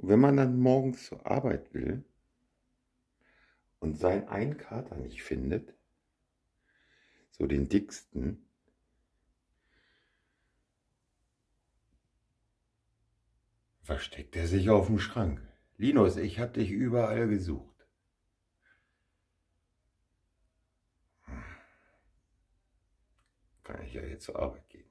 Und wenn man dann morgens zur Arbeit will und seinen einen Kater nicht findet, so den dicksten, versteckt er sich auf dem Schrank. Linus, ich hab dich überall gesucht. Hm. Kann ich ja jetzt zur Arbeit gehen.